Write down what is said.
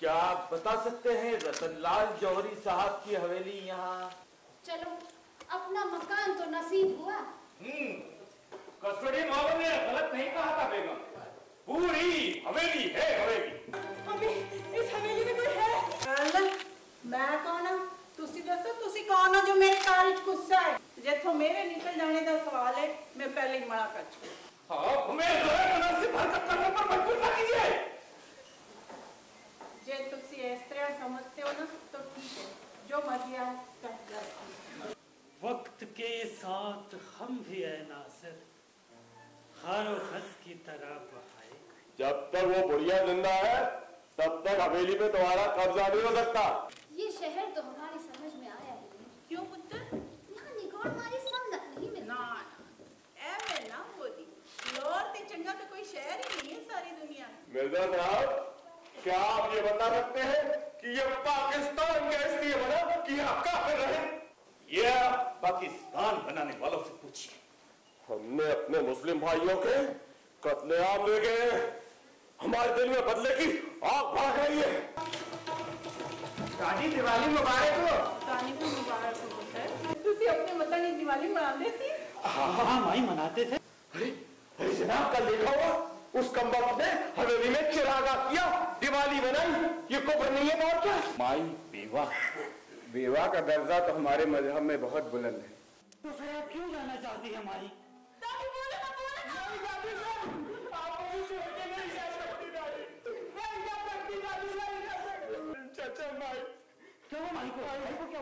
क्या आप बता सकते हैं रतनलाल जौहरी साहब की हवेली यहाँ चलो अपना मकान तो नसीब हुआ हम्म कस्टडी मामले ने गलत नहीं कहा था बेगम पूरी हवेली है हवेली ਮੰਮੀ ਇਸ ਹਵੇਲੀ ਵਿੱਚ ਕੋਈ ਹੈ ਗੱਲ ਮੈਂ ਕੌਣ ਆ ਤੁਸੀਂ ਦੱਸੋ ਤੁਸੀਂ ਕੌਣ ਹੋ ਜੋ ਮੇਰੇ ਘਰ ਵਿੱਚ ਗੁੱਸਾ ਹੈ ਜਿੱਥੋਂ ਮੇਰੇ ਨਿਕਲ ਜਾਣੇ ਦਾ ਸਵਾਲ ਹੈ ਮੈਂ ਪਹਿਲੇ ਹੀ मना कर चुकी हाँ हमें समझते हो ना तो ठीक है जो मर गया वक्त के साथ हम भी है नासिर हर हस की तरह बहाए। जब तक वो बुढ़िया ज़िंदा है तब तक हवेली पे तुम्हारा कब्जा नहीं हो सकता। ये शहर तो हमारी समझ में आया है क्यों पुत्र? यहाँ निगोड़ मारी समझ नहीं मिलती ना ऐ ना बोली। लोर ते चंगा तो कोई शहर ही नहीं है सारी दुनिया मिर्ज़ा साहब क्या आप ये बता सकते हैं? ये आप क्या कर रहे ये पाकिस्तान बनाने वालों से पूछिए। हमने अपने मुस्लिम भाइयों के कतले आम ले गए हमारे दिल में बदले की आग भाग रही है। दादी दिवाली मुबारक हो। दादी को मुबारक हो सर तुसी अपने मतलब की दिवाली मनाते थे? हाँ, हाँ हाँ माई मनाते थे। अरे अरे जनाब कल देखा हुआ? उस कम्बक ने हवेली में चिरागा किया दिवाली बनाई ये कुफर नहीं है और क्या माई बेवा। विवाह का दर्जा तो हमारे मज़हब में बहुत बुलंद है। तो फिर आप क्यों जाना चाहती है ना चाचा माई क्यों माई को? माई को क्या हुआ